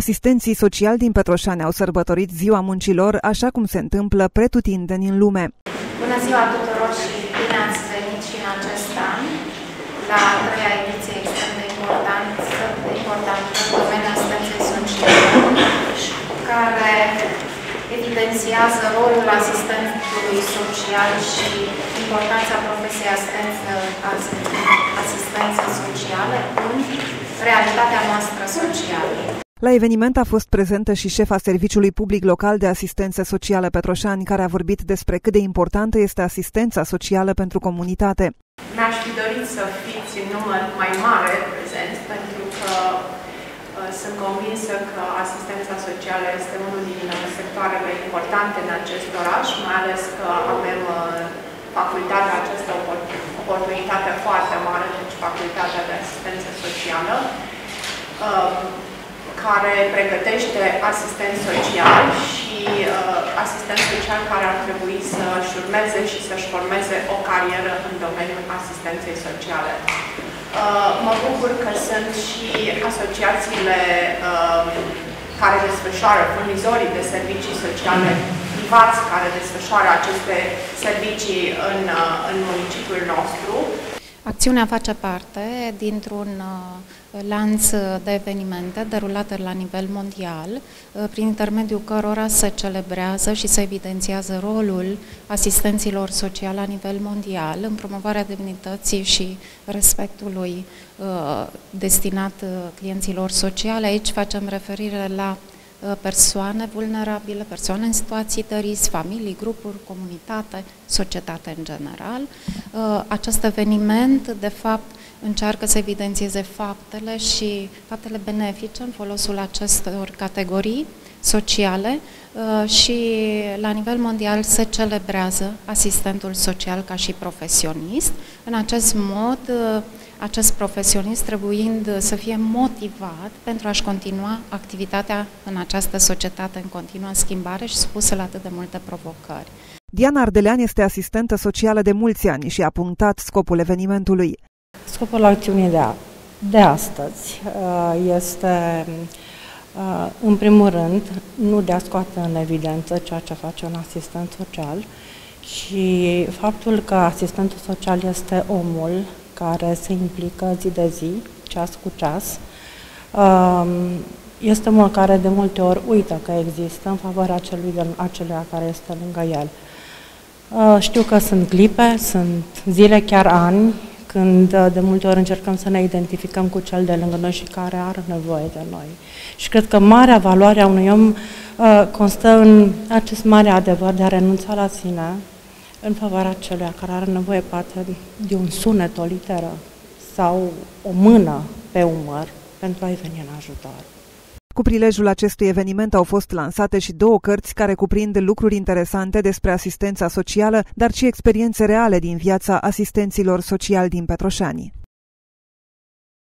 Asistenții sociali din Petroșani au sărbătorit Ziua Muncilor, așa cum se întâmplă pretutindeni în lume. Bună ziua tuturor și bine ați venit și în acest an la a treia ediție extrem de importantă, de importantă în domeniul asistenței sociale, care evidențiază rolul asistentului social și importanța profesiei asistență socială în realitatea noastră socială. La eveniment a fost prezentă și șefa Serviciului Public Local de Asistență Socială Petroșani, care a vorbit despre cât de importantă este asistența socială pentru comunitate. Mi-aș fi dorit să fiți în număr mai mare prezent, pentru că uh, sunt convinsă că asistența socială este unul din sectoarele importante în acest oraș, mai ales că avem uh, facultatea această oportunitate foarte mare, deci facultatea de asistență socială. Uh, care pregătește asistent social și uh, asistent social care ar trebui să-și urmeze și să-și formeze o carieră în domeniul asistenței sociale. Uh, mă bucur că sunt și asociațiile uh, care desfășoară, furnizorii de servicii sociale privați care desfășoară aceste servicii în, uh, în municipiul nostru. Acțiunea face parte dintr-un uh, lanț de evenimente derulate la nivel mondial, uh, prin intermediul cărora se celebrează și se evidențiază rolul asistenților sociale la nivel mondial în promovarea demnității și respectului uh, destinat clienților sociale. Aici facem referire la Uh, persoane vulnerabile, persoane în situații de risc, familii, grupuri, comunitate, societate în general. Uh, acest eveniment, de fapt, încearcă să evidențieze faptele și faptele benefice în folosul acestor categorii sociale uh, și la nivel mondial se celebrează asistentul social ca și profesionist. În acest mod, acest profesionist trebuind să fie motivat pentru a-și continua activitatea în această societate în continuă schimbare și spusă la atât de multe provocări. Diana Ardelean este asistentă socială de mulți ani și a punctat scopul evenimentului. Scopul acțiunii de, a, de astăzi uh, este, uh, în primul rând, nu de a scoate în evidență ceea ce face un asistent social, și faptul că asistentul social este omul care se implică zi de zi, ceas cu ceas, um, este mult care de multe ori uită că există în favoarea celui de, acelea care este lângă el. Uh, știu că sunt clipe, sunt zile, chiar ani, când uh, de multe ori încercăm să ne identificăm cu cel de lângă noi și care are nevoie de noi. Și cred că marea valoare a unui om uh, constă în acest mare adevăr de a renunța la sine, în favoarea celui care are nevoie poate de un sunet, o literă sau o mână pe umăr pentru a-i veni în ajutor. Cu prilejul acestui eveniment au fost lansate și două cărți care cuprind lucruri interesante despre asistența socială, dar și experiențe reale din viața asistenților sociali din Petroșani.